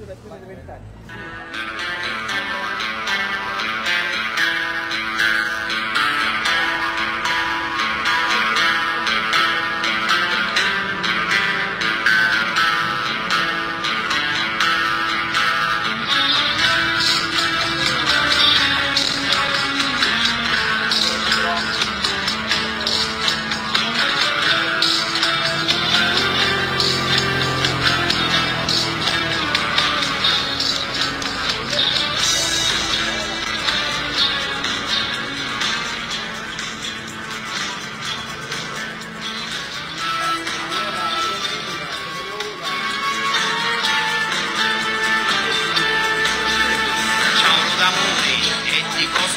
conosciuto da più di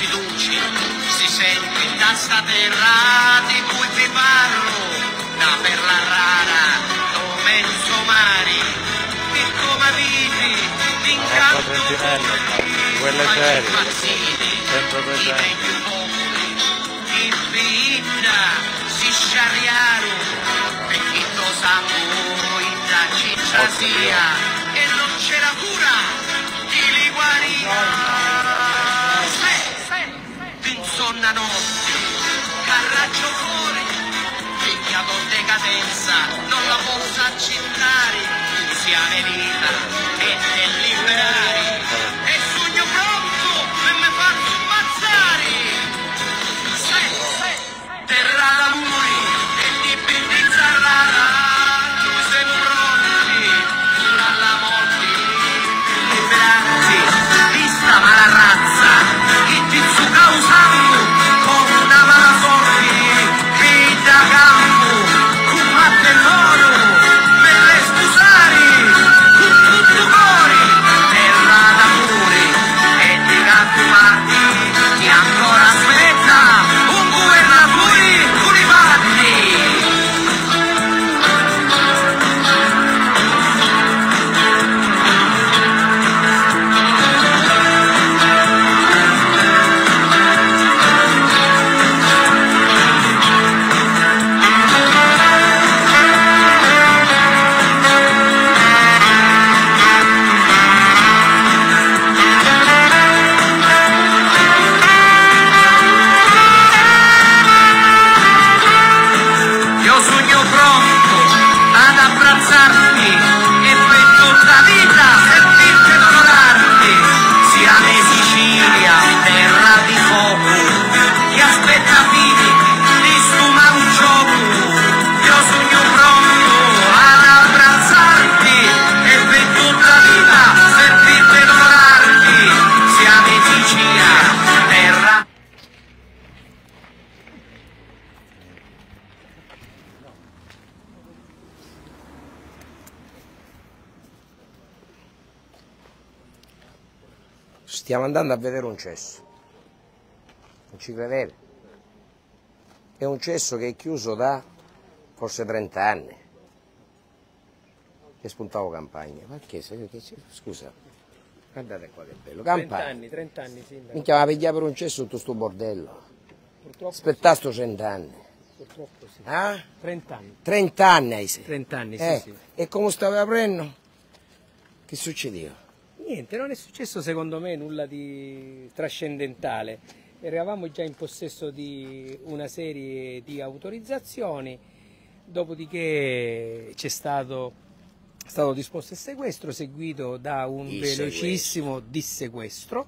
di dolci si sente da sta terra di cui vi parlo, una perla rara, come il suo mare, e come vedi l'incanto Trentinello, di quelle serie, sempre i presente. vecchi popoli, in vinda si sciariarono, e chi lo sangue in da ciccia sia, e non c'era cura di li Insonna notte, carraggio fuori, figlia con decadenza, non la posso accettare, sia venuta e liberare, Stiamo andando a vedere un cesso. Non ci credete? È un cesso che è chiuso da forse 30 anni. Che spuntavo campagna. Ma che, scusa, guardate qua che bello. 30 Campagna. anni, 30 anni, sindaco. Minchia, ma pigliare per un cesso tutto sto bordello. Purtroppo, Aspetta sto 100 anni. purtroppo sì. Ah? 30 anni. 30 anni hai sei. 30 anni, sì, Eh, sì. E come stava aprendo? Che succedeva? Niente, non è successo secondo me nulla di trascendentale. Eravamo già in possesso di una serie di autorizzazioni, dopodiché c'è stato, stato disposto il sequestro seguito da un Il velocissimo dissequestro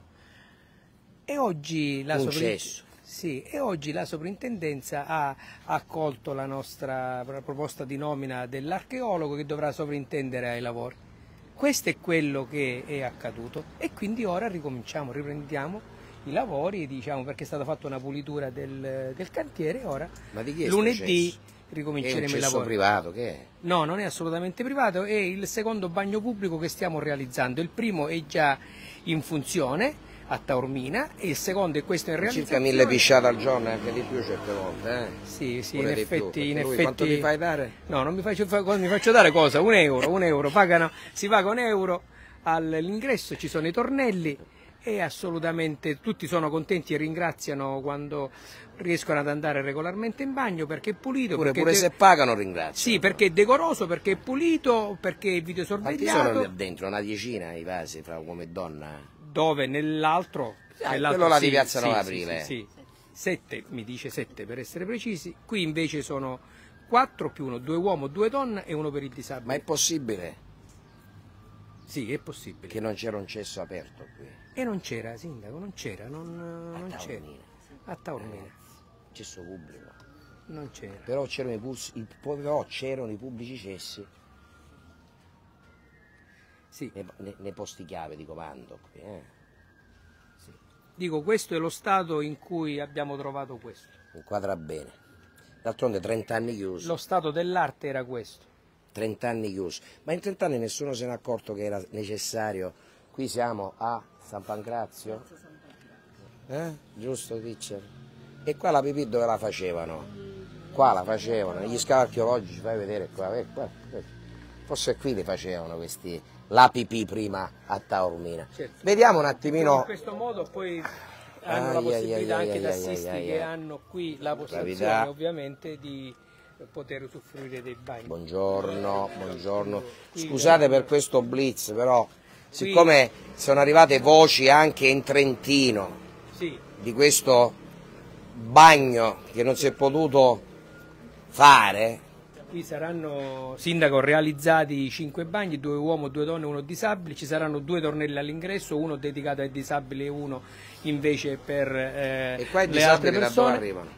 e oggi la, Un sovrin- cesso. sì, e oggi la sovrintendenza ha accolto la nostra proposta di nomina dell'archeologo che dovrà sovrintendere ai lavori. Questo è quello che è accaduto e quindi ora ricominciamo, riprendiamo i lavori, diciamo, perché è stata fatta una pulitura del, del cantiere e ora lunedì ricominceremo i cesso lavori. privato, che è? No, non è assolutamente privato, è il secondo bagno pubblico che stiamo realizzando. Il primo è già in funzione a Taormina e il secondo è questo in Circa realizzazione. mille pisciate al giorno, anche di più certe volte. Eh? Sì, sì, Pure in più, effetti, in effetti... quanto ti fai dare? No, non mi faccio, fa- mi faccio dare cosa? Un euro, un euro. Pagano, si paga un euro all'ingresso, ci sono i tornelli è assolutamente, tutti sono contenti e ringraziano quando riescono ad andare regolarmente in bagno perché è pulito. Pure, perché pure se pagano ringrazio. Sì, perché è decoroso, perché è pulito, perché è Quanti videosorvegliato. sono lì dentro? Una decina i vasi fra uomo e donna? Dove nell'altro, Ah, nell'altro quello là di Piazza sì, Nova sì, Aprile. Sì. Sette, mi dice sette per essere precisi. Qui invece sono quattro più uno, due uomo, due donne e uno per il disabile. Ma è possibile Sì, è possibile. che non c'era un cesso aperto qui? E non c'era, sindaco, non c'era, non, non c'era. A Taormina. Cesso pubblico. Non c'era. Però c'erano i, pulsi- i- però c'erano i pubblici cessi Sì, nei, nei- nei posti chiave di comando qui, eh. dico, questo è lo stato in cui abbiamo trovato questo. Inquadra bene. D'altronde 30 anni chiuso. Lo stato dell'arte era questo. 30 anni chiuso. Ma in 30 anni nessuno se n'è accorto che era necessario. Qui siamo a San Pancrazio? Eh? Giusto, teacher? E qua la pipì dove la facevano? Qua la facevano, negli scavi archeologici, fai vedere qua, eh, qua, eh. Forse qui li facevano questi, la pipì prima a Taormina. Certo. Vediamo un In attimino, questo modo poi hanno la Ai, ai, possibilità ai, anche ai, i ai, tassisti ai, ai, che hanno qui la postazione Gravità. ovviamente di poter usufruire dei bagni. buongiorno, buongiorno. Scusate per questo blitz, però siccome sono arrivate voci anche in Trentino, di questo bagno che non si è potuto fare, qui saranno, sindaco, realizzati cinque bagni, due uomini, due donne e uno disabile, ci saranno due tornelli all'ingresso, uno dedicato ai disabili e uno invece per eh, e qua i le altre persone. arrivano?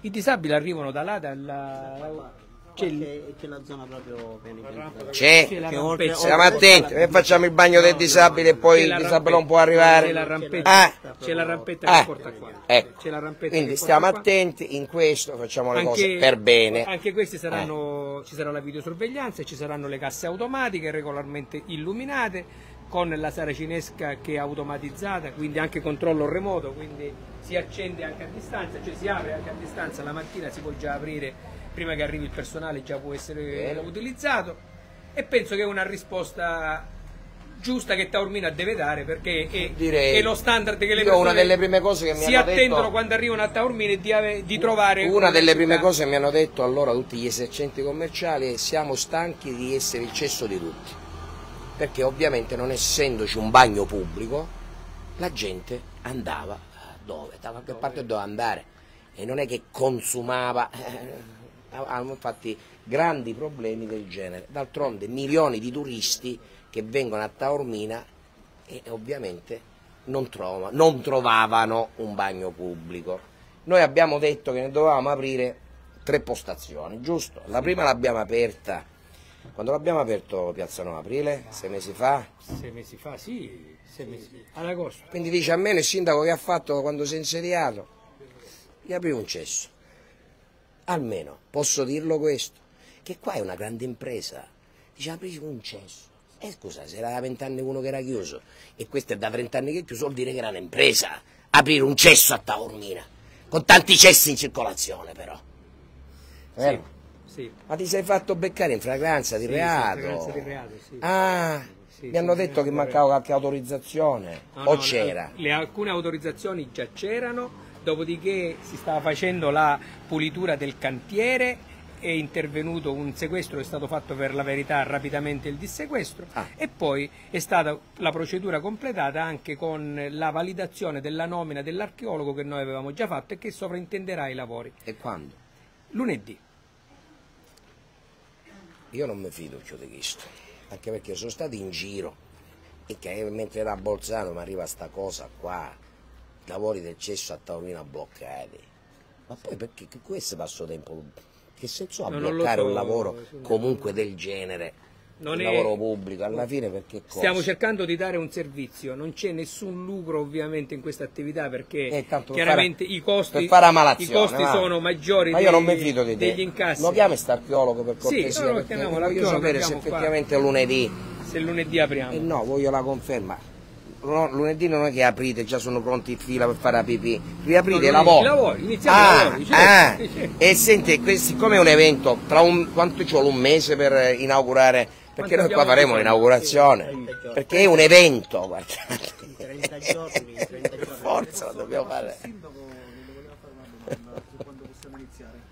I disabili arrivano da là, dalla... c'è il- C'è, c'è la zona proprio penitenziaria. C'è, stiamo attenti, e facciamo il bagno del disabile e poi il disabile non può arrivare. C'è la rampetta, Eh, c'è la rampetta Eh, che porta qua. ecco. C'è la rampetta Quindi stiamo attenti in questo, facciamo le cose Anche, per bene. Eh. anche questi saranno, ci sarà la videosorveglianza, ci saranno le casse automatiche regolarmente illuminate con la saracinesca che è automatizzata, quindi anche controllo remoto, quindi si accende anche a distanza, cioè si apre anche a distanza, la mattina si può già aprire prima che arrivi il personale, già può essere Bene. utilizzato e penso che è una risposta giusta che Taormina deve dare perché è, Direi. è lo standard che le persone una delle prime cose che mi si hanno attendono detto- quando arrivano a Taormina di, ave- di trovare Una delle città- prime cose che mi hanno detto allora tutti gli esercenti commerciali è siamo stanchi di essere il cesso di tutti, perché ovviamente non essendoci un bagno pubblico la gente andava eh, dove? Da qualche parte doveva andare e non è che consumava, eh, hanno infatti grandi problemi del genere. D'altronde milioni di turisti che vengono a Taormina e ovviamente non, trova- non trovavano un bagno pubblico. Noi abbiamo detto che ne dovevamo aprire tre postazioni, giusto? La prima l'abbiamo aperta, quando l'abbiamo aperto Piazza 9 Aprile? Sei mesi fa? Sei mesi fa, sì, sei mesi ad agosto. Quindi dice a me il sindaco che ha fatto quando si è insediato, di aprire un cesso. Almeno, posso dirlo questo, che qua è una grande impresa, dice aprire un cesso. E scusa, se era da vent'anni uno che era chiuso e questo è da 30 anni che è chiuso, vuol dire che era un'impresa, aprire un cesso a Taormina, con tanti cessi in circolazione però. Vero? Sì. Ma ti sei fatto beccare in fragranza di Sì, reato? sì, fragranza di reato, sì. Ah, mi hanno detto che mancava qualche autorizzazione, No, o no, c'era? Le, alcune autorizzazioni già c'erano, dopodiché si stava facendo la pulitura del cantiere, è intervenuto un sequestro, è stato fatto per la verità rapidamente il dissequestro Ah. e poi è stata la procedura completata anche con la validazione della nomina dell'archeologo che noi avevamo già fatto e che sovrintenderà i lavori. E quando? Lunedì. Io non mi fido più di questo, anche perché sono stato in giro e che mentre era a Bolzano mi arriva sta cosa qua, lavori del cesso a tavolino bloccati. Ma poi perché questo passo tempo? Che senso ha bloccare un lavoro comunque del genere? Non un è- lavoro pubblico, alla fine perché cosa? Stiamo cercando di dare un servizio, non c'è nessun lucro ovviamente in questa attività perché Eh, chiaramente fare- i costi, per fare i costi va. sono maggiori Ma io non dei- mi fido di te. degli incassi. Lo chiami st'archeologo per Sì, cortesia, no, lo perché voglio sapere se abbiamo qua. effettivamente lunedì. Se lunedì apriamo. Eh no, voglio la conferma. No, lunedì non è che aprite, già sono pronti in fila per fare la pipì. Riaprite No, no, lavori. i lavori, iniziamo i ah, certo, ah. sì, certo. E senti, siccome è un evento, tra un, quanto ci vuole un mese per eh, inaugurare? Perché noi qua faremo l'inaugurazione. Perché è un evento, guardate. 30 giorni, 30 giorni. Forza, lo dobbiamo fare. Il sindaco le voleva fare una domanda su quando possiamo iniziare.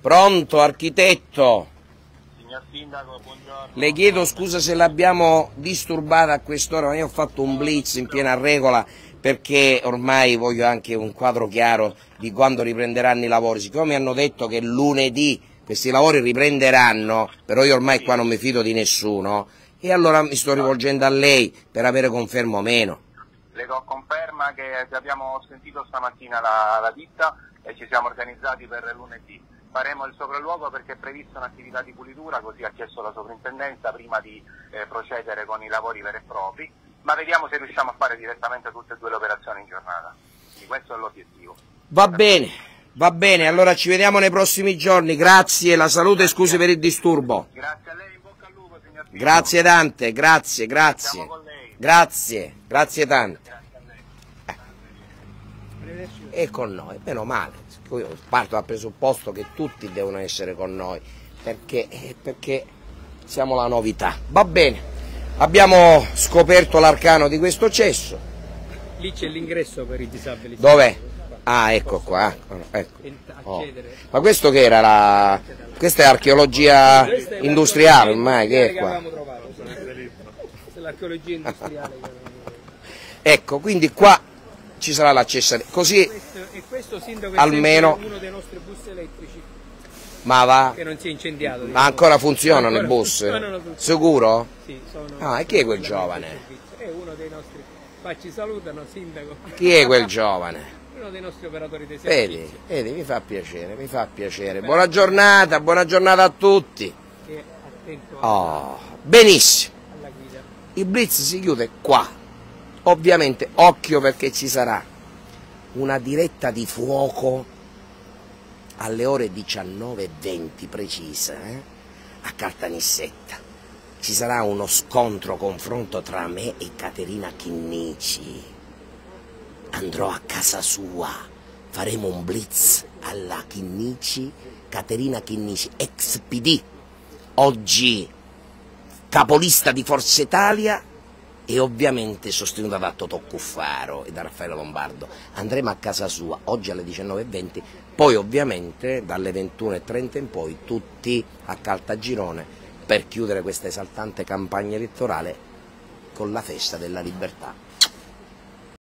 Pronto, architetto? Signor Sindaco, buongiorno. Le chiedo scusa se l'abbiamo disturbata a quest'ora, ma io ho fatto un blitz in piena regola perché ormai voglio anche un quadro chiaro di quando riprenderanno i lavori. Siccome mi hanno detto che lunedì questi lavori riprenderanno, però io ormai qua non mi fido di nessuno, e allora mi sto rivolgendo a lei per avere conferma o meno. Le do conferma che abbiamo sentito stamattina la, la ditta e ci siamo organizzati per lunedì. Faremo il sopralluogo perché è prevista un'attività di pulitura, così ha chiesto la sovrintendenza prima di eh, procedere con i lavori veri e propri, ma vediamo se riusciamo a fare direttamente tutte e due le operazioni in giornata. Quindi questo è l'obiettivo. Va bene, va bene, allora ci vediamo nei prossimi giorni, grazie, la salute e scusi per il disturbo. Grazie a lei, in bocca al lupo signor Sindaco. Grazie tante, grazie, grazie. Siamo con lei. Grazie, grazie tante. Grazie a lei. E con noi, meno male. Io parto dal presupposto che tutti devono essere con noi, perché, eh, perché siamo la novità. Va bene, abbiamo scoperto l'arcano di questo cesso. Lì c'è l'ingresso per i disabili. Dov'è? Ah, ecco qua. ecco. Oh. Ma questo che era la... Questa è archeologia industriale ormai, che è qua? l'archeologia industriale. Ecco, quindi qua ci sarà l'accesso. Così, Almeno- sempre uno dei nostri bus elettrici ma va... che non si è incendiato. Ma diciamo. ancora funzionano i Ancora bus? funzionano tutti. Sicuro? Sì, sono Ah, e chi è quel giovane? È uno dei nostri. Ma ci salutano, sindaco. Chi è quel giovane? Uno dei nostri operatori dei servizi. Vedi, vedi, mi fa piacere, mi fa piacere. Buona giornata, buona giornata a tutti. Che attento Oh, benissimo. alla guida. Il blitz si chiude qua. Ovviamente, occhio perché ci sarà una diretta di fuoco alle ore 19.20 precisa, eh? a Caltanissetta. Ci sarà uno scontro, confronto tra me e Caterina Chinnici. Andrò a casa sua, faremo un blitz alla Chinnici, Caterina Chinnici, ex PD, oggi capolista di Forza Italia e ovviamente sostenuta da Totò Cuffaro e da Raffaele Lombardo. Andremo a casa sua oggi alle 19.20, poi ovviamente dalle 21.30 in poi tutti a Caltagirone per chiudere questa esaltante campagna elettorale con la festa della libertà.